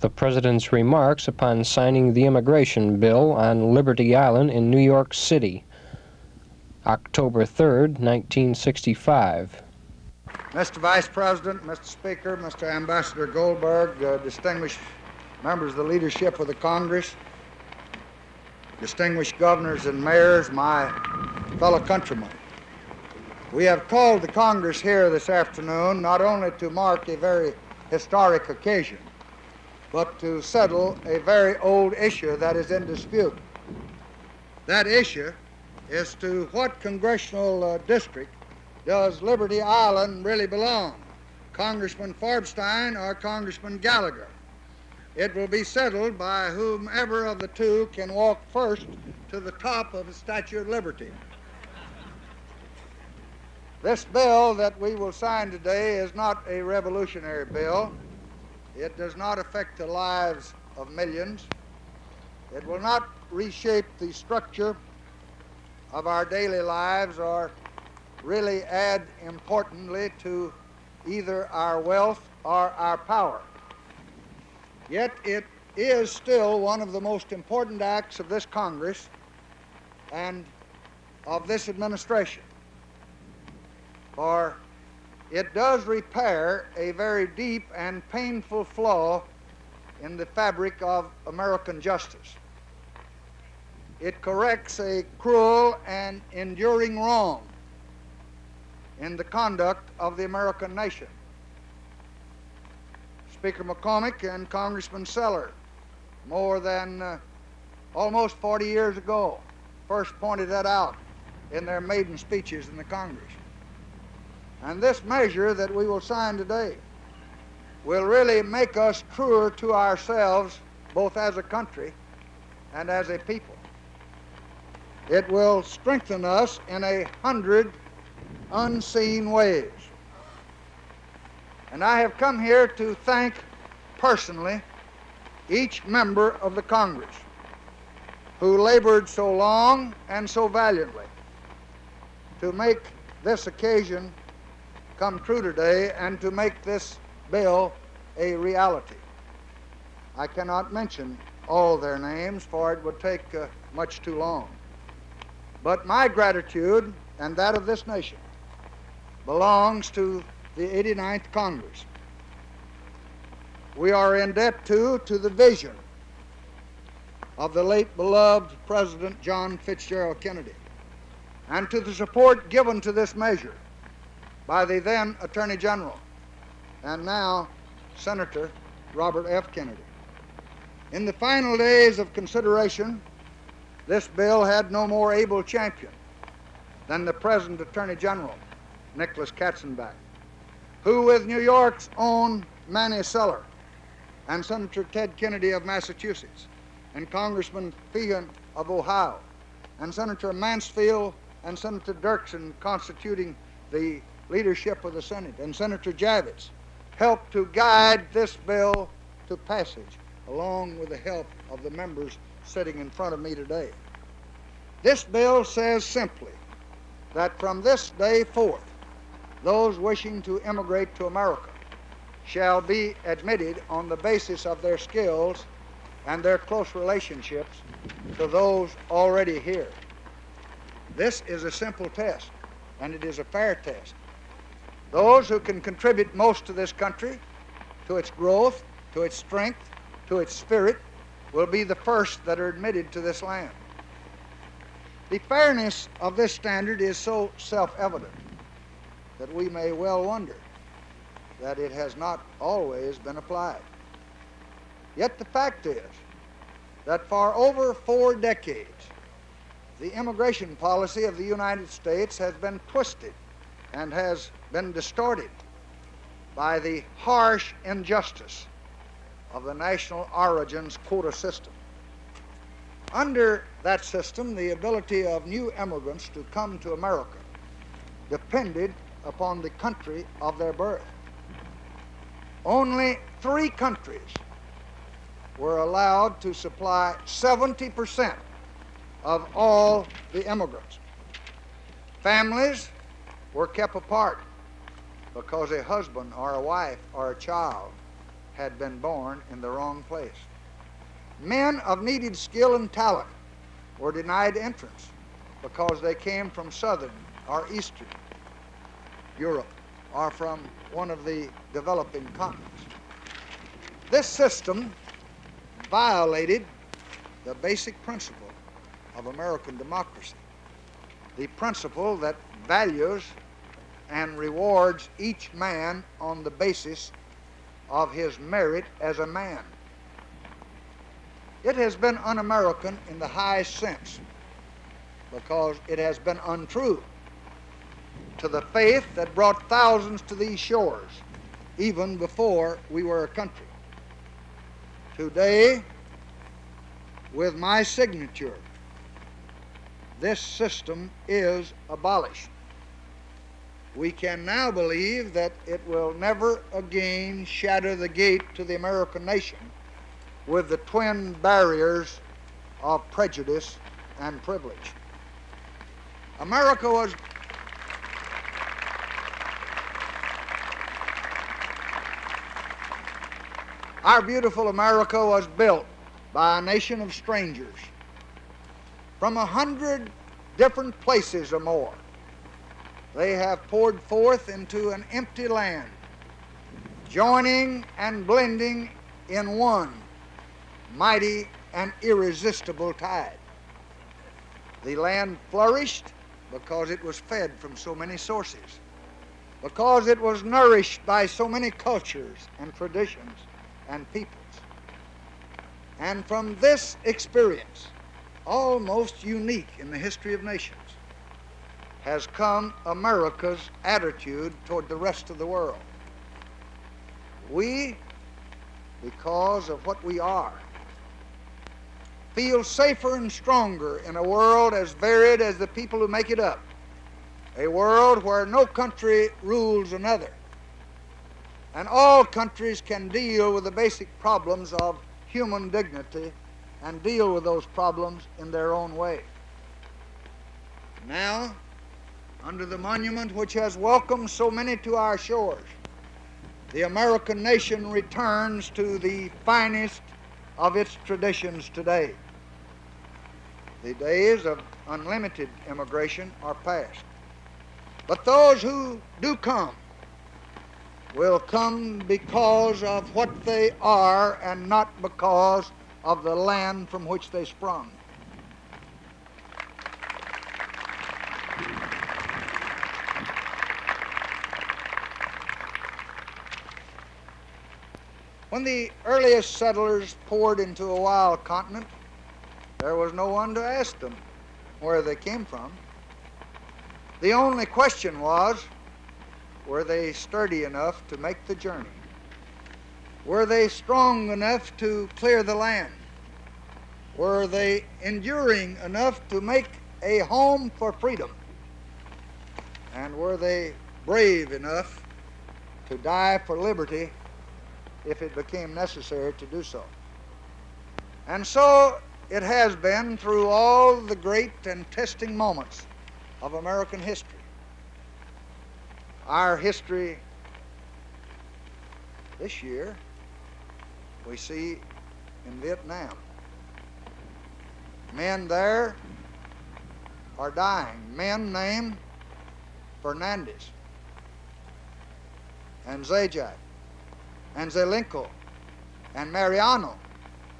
the President's remarks upon signing the immigration bill on Liberty Island in New York City, October 3, 1965. Mr. Vice President, Mr. Speaker, Mr. Ambassador Goldberg, uh, distinguished members of the leadership of the Congress, distinguished governors and mayors, my fellow countrymen. We have called the Congress here this afternoon not only to mark a very historic occasion, but to settle a very old issue that is in dispute. That issue is to what congressional uh, district does Liberty Island really belong? Congressman Farbstein or Congressman Gallagher? It will be settled by whomever of the two can walk first to the top of the Statue of Liberty. This bill that we will sign today is not a revolutionary bill. It does not affect the lives of millions. It will not reshape the structure of our daily lives or really add importantly to either our wealth or our power. Yet it is still one of the most important acts of this Congress and of this administration. For it does repair a very deep and painful flaw in the fabric of American justice. It corrects a cruel and enduring wrong in the conduct of the American nation. Speaker McCormack and Congressman Celler, more than uh, almost 40 years ago, first pointed that out in their maiden speeches in the Congress. And this measure that we will sign today will really make us truer to ourselves, both as a country and as a people. It will strengthen us in a hundred unseen ways. And I have come here to thank personally each member of the Congress who labored so long and so valiantly to make this occasion come true today and to make this bill a reality. I cannot mention all their names, for it would take uh, much too long. But my gratitude and that of this nation belongs to the 89th Congress. We are in debt, too, to the vision of the late beloved President John Fitzgerald Kennedy and to the support given to this measure by the then Attorney General and now Senator Robert F. Kennedy. In the final days of consideration, this bill had no more able champion than the present Attorney General, Nicholas Katzenbach, who, with New York's own Manny Celler and Senator Ted Kennedy of Massachusetts, and Congressman Feighan of Ohio, and Senator Mansfield and Senator Dirksen constituting the leadership of the Senate, and Senator Javits, helped to guide this bill to passage, along with the help of the members sitting in front of me today. This bill says simply that from this day forth, those wishing to immigrate to America shall be admitted on the basis of their skills and their close relationships to those already here. This is a simple test, and it is a fair test. Those who can contribute most to this country, to its growth, to its strength, to its spirit, will be the first that are admitted to this land. The fairness of this standard is so self evident that we may well wonder that it has not always been applied. Yet the fact is that for over four decades, the immigration policy of the United States has been twisted and has been distorted by the harsh injustice of the national origins quota system. Under that system, the ability of new immigrants to come to America depended upon the country of their birth. Only three countries were allowed to supply 70% of all the immigrants. Families were kept apart because a husband or a wife or a child had been born in the wrong place. Men of needed skill and talent were denied entrance because they came from southern or eastern Europe or from one of the developing continents. This system violated the basic principle of American democracy, the principle that values and rewards each man on the basis of his merit as a man. It has been un American in the highest sense because it has been untrue to the faith that brought thousands to these shores even before we were a country. Today, with my signature, this system is abolished. We can now believe that it will never again shatter the gate to the American nation with the twin barriers of prejudice and privilege. America was Our beautiful America was built by a nation of strangers from a hundred different places or more. They have poured forth into an empty land, joining and blending in one mighty and irresistible tide. The land flourished because it was fed from so many sources, because it was nourished by so many cultures and traditions and peoples. And from this experience, almost unique in the history of nations, has come America's attitude toward the rest of the world. We, because of what we are, feel safer and stronger in a world as varied as the people who make it up, a world where no country rules another, and all countries can deal with the basic problems of human dignity and deal with those problems in their own way. Now, under the monument which has welcomed so many to our shores, the American nation returns to the finest of its traditions today. The days of unlimited immigration are past. But those who do come will come because of what they are and not because of the land from which they sprung. When the earliest settlers poured into a wild continent, there was no one to ask them where they came from. The only question was, were they sturdy enough to make the journey? Were they strong enough to clear the land? Were they enduring enough to make a home for freedom? And were they brave enough to die for liberty if it became necessary to do so? And so it has been through all the great and testing moments of American history. Our history this year we see in Vietnam. Men there are dying. Men named Fernandez and Zajac and Zelenko and Mariano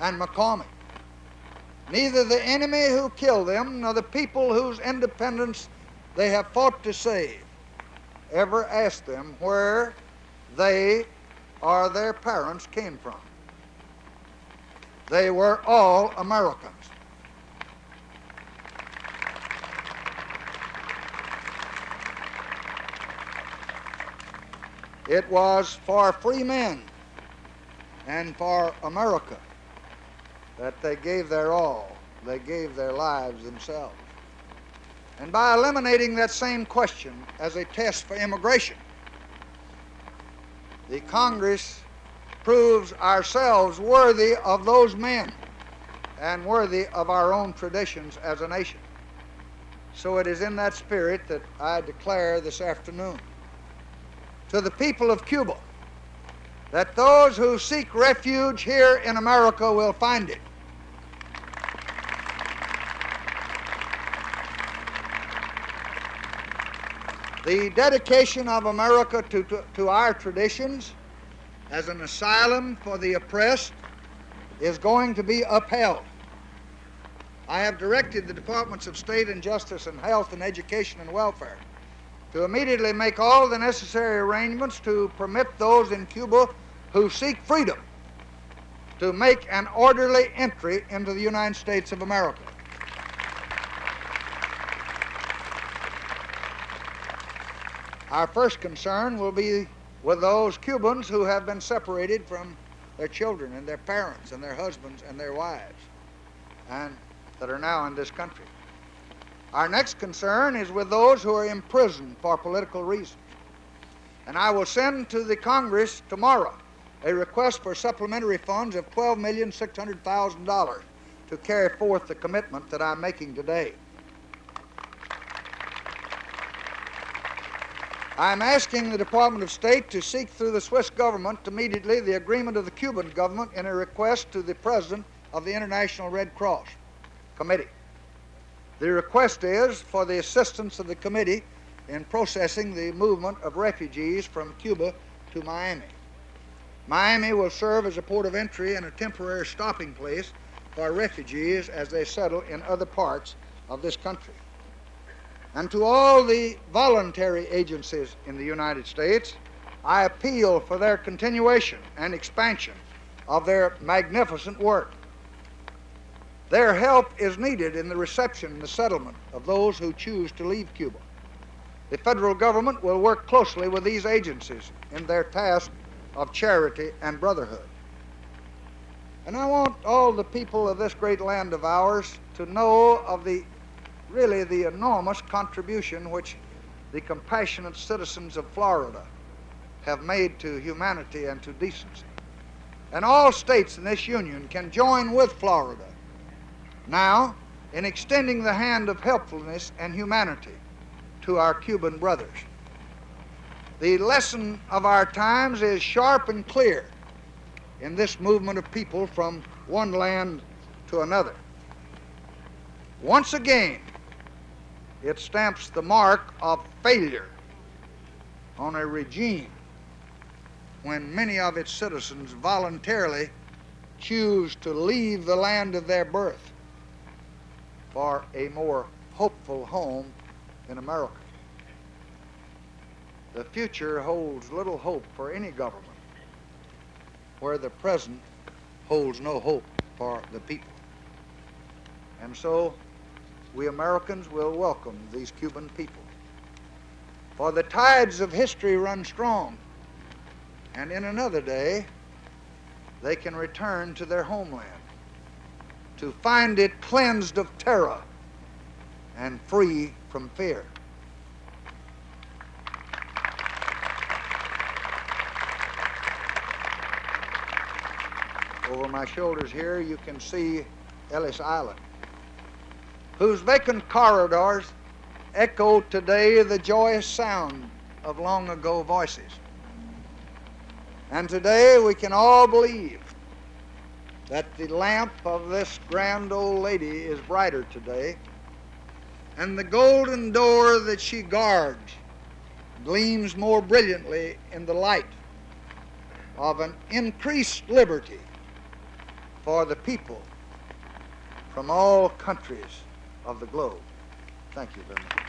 and McCormick. Neither the enemy who killed them nor the people whose independence they have fought to save ever asked them where they or their parents came from. They were all Americans. It was for free men and for America that they gave their all. They gave their lives themselves. And by eliminating that same question as a test for immigration, the Congress proves ourselves worthy of those men and worthy of our own traditions as a nation. So it is in that spirit that I declare this afternoon to the people of Cuba that those who seek refuge here in America will find it. The dedication of America to, to, to, our traditions as an asylum for the oppressed is going to be upheld. I have directed the Departments of State and Justice and Health and Education and Welfare to immediately make all the necessary arrangements to permit those in Cuba who seek freedom to make an orderly entry into the United States of America. Our first concern will be with those Cubans who have been separated from their children and their parents and their husbands and their wives and that are now in this country. Our next concern is with those who are imprisoned for political reasons. And I will send to the Congress tomorrow a request for supplementary funds of $12,600,000 to carry forth the commitment that I'm making today. I'm asking the Department of State to seek through the Swiss government immediately the agreement of the Cuban government in a request to the President of the International Red Cross Committee. The request is for the assistance of the committee in processing the movement of refugees from Cuba to Miami. Miami will serve as a port of entry and a temporary stopping place for refugees as they settle in other parts of this country and to all the voluntary agencies in the United States, I appeal for their continuation and expansion of their magnificent work. Their help is needed in the reception and the settlement of those who choose to leave Cuba. The federal government will work closely with these agencies in their task of charity and brotherhood. And I want all the people of this great land of ours to know of the really the enormous contribution which the compassionate citizens of Florida have made to humanity and to decency. And all states in this union can join with Florida now in extending the hand of helpfulness and humanity to our Cuban brothers. The lesson of our times is sharp and clear in this movement of people from one land to another. Once again, it stamps the mark of failure on a regime when many of its citizens voluntarily choose to leave the land of their birth for a more hopeful home in America. The future holds little hope for any government where the present holds no hope for the people. And so we Americans will welcome these Cuban people. For the tides of history run strong, and in another day, they can return to their homeland to find it cleansed of terror and free from fear. Over my shoulders here, you can see Ellis Island whose vacant corridors echo today the joyous sound of long ago voices. And today we can all believe that the lamp of this grand old lady is brighter today, and the golden door that she guards gleams more brilliantly in the light of an increased liberty for the people from all countries of the globe. Thank you very much.